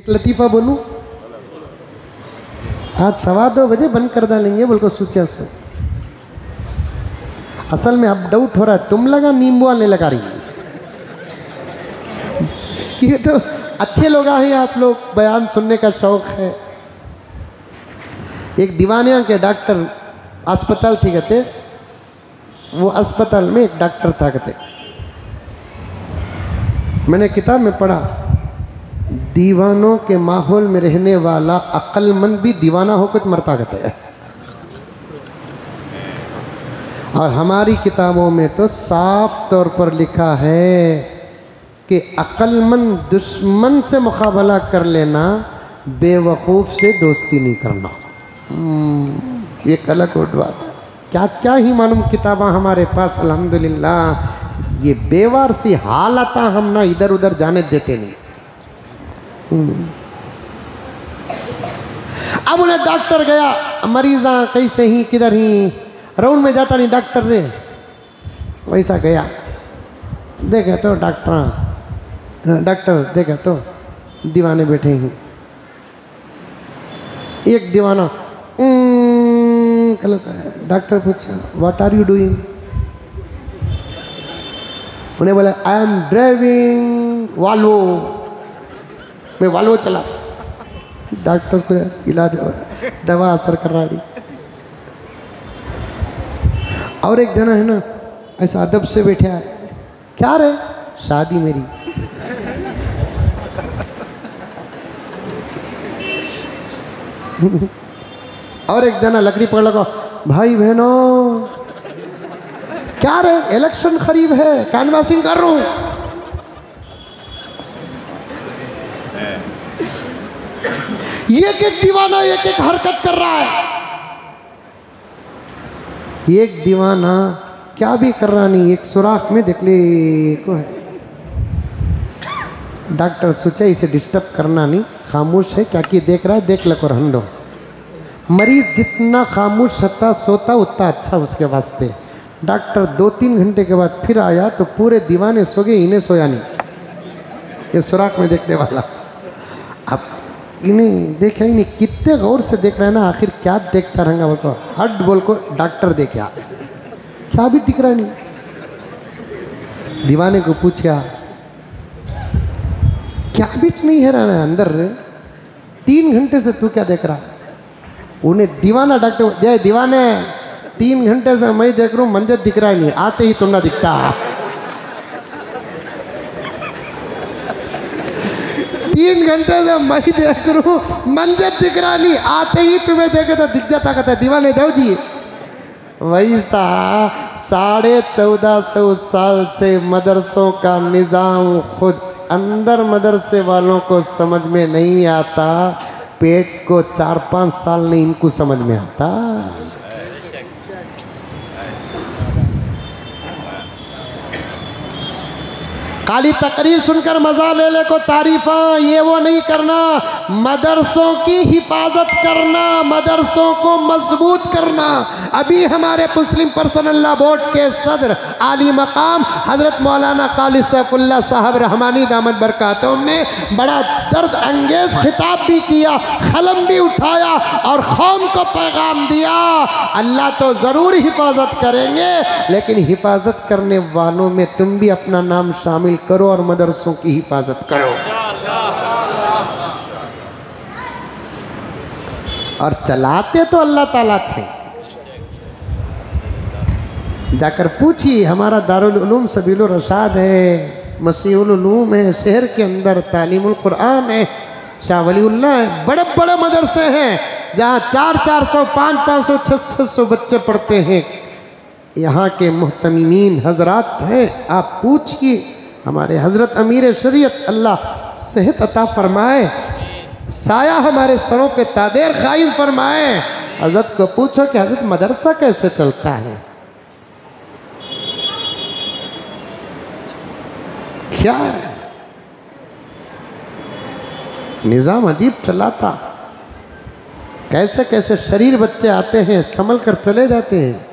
एक लतीफ़ा बोलूं आज सवा दो बजे बंद कर डालेंगे बोल को सूचा से असल में अब डाउट हो रहा है तुम लगा नींबू आने लगा रही ये तो अच्छे लोग आए, आप लोग बयान सुनने का शौक है। एक दीवानिया के डॉक्टर अस्पताल थी कहते, वो अस्पताल में एक डॉक्टर था कहते। मैंने किताब में पढ़ा, दीवानों के माहौल में रहने वाला अक्लमंद भी दीवाना होकर मरता कहते। हैं और हमारी किताबों में तो साफ़ तौर पर लिखा है कि अक्लमंद दुश्मन से मुकाबला कर लेना बेवकूफ़ से दोस्ती नहीं करना। हम्म, एक अलग बात है। क्या क्या ही मालूम किताबा हमारे पास अल्हम्दुलिल्लाह। ये बेवार सी हालत हम ना इधर उधर जाने देते नहीं। अब उन्हें डॉक्टर गया मरीजा कैसे ही किधर ही राउंड में जाता नहीं डॉक्टर रे। वैसा गया। देखे तो डॉक्टर डॉक्टर, देखे तो दीवाने बैठे हैं। एक दीवाना डॉक्टर पूछा व्हाट आर यू डूइंग उन्हें बोला आई एम ड्राइविंग वाल्वो मैं वाल्वो चला। डॉक्टर को इलाज दवा असर कर रहा है और एक जना है ना, ऐसा अदब से बैठा है क्या रे? शादी मेरी। और एक जना लकड़ी पकड़ लगा भाई बहनों, क्या रे इलेक्शन करीब है कैनवासिंग कर रहा एक एक दीवाना, एक एक हरकत कर रहा है। एक दीवाना क्या भी कर रहा नहीं, एक सुराख में देख ले को है। डॉक्टर सोचा इसे डिस्टर्ब करना नहीं। खामोश है, क्या कि देख रहा है, देख लो रहन दो। मरीज़ जितना खामोश रहता सोता, उतना अच्छा उसके वास्ते। डॉक्टर दो तीन घंटे के बाद फिर आया तो पूरे दीवाने सो गए इन्हें सोया नहीं। ये सुराख में देखने वाला। अब इन्हें देखा नहीं कितने गौर से देख रहे हैं ना, आखिर क्या देखता रहेंगा बोल हट बोल को, डॉक्टर देखा क्या भी दिख रहा नहीं। दीवाने को पूछा क्या बीच नहीं है रहना अंदर? तीन घंटे से तू क्या देख रहा? है उन्हें दीवाना डॉक्टर जय दीवाने, तीन घंटे से मैं देख रहा हूँ, मंदिर दिख रहा ही नहीं, आते ही तुम ना दिखता। तीन घंटे से मैं देख रहा हूँ मंजर दिख रहा नहीं, आते ही तुम्हें देखे तो दिख जाता कहता, दीवाने देव जी। वैसा साढ़े चौदह सौ साल से मदरसों का निज़ाम खुद अंदर मदरसे वालों को समझ में नहीं आता, पेट को चार पाँच साल नहीं इनको समझ में आता। काली तकरीर सुनकर मज़ा ले ले को तारीफा, ये वो नहीं करना। मदरसों की हिफाजत करना, मदरसों को मज़बूत करना। अभी हमारे मुस्लिम पर्सनल्ला बोर्ड के सदर आली मकाम, हज़रत मौलाना काली सैफुल्ला साहब रहमानी दामद बरकातुम ने बड़ा दर्द अंगेज खिताब भी किया कलम भी उठाया और कौम को पैगाम दिया। अल्लाह तो ज़रूर हिफाजत करेंगे, लेकिन हिफाजत करने वालों में तुम भी अपना नाम शामिल करो और मदरसों की हिफाजत करो। और चलाते तो अल्लाह ताला थे। जाकर पूछिए हमारा दारुल उलूम सबील रशाद है, मसीहुल उलूम है, शहर के अंदर तालीमुल कुरान है, शाह वलीउल्लाह है, बड़े बड़े मदरसे हैं, जहाँ चार चार सौ, पाँच पाँच सौ छः छः सौ बच्चे पढ़ते हैं। यहाँ के मुहतमीन हजरात हैं, आप पूछिए हमारे हज़रत अमीर शरीयत अल्लाह सेहत अता फरमाए। साया हमारे सरों पे तादेर कायम फरमाए। हज़रत को पूछो कि हज़रत मदरसा कैसे चलता है? क्या है? निज़ाम अजीब चलाता। कैसे कैसे शरीर बच्चे आते हैं, संभल कर चले जाते हैं।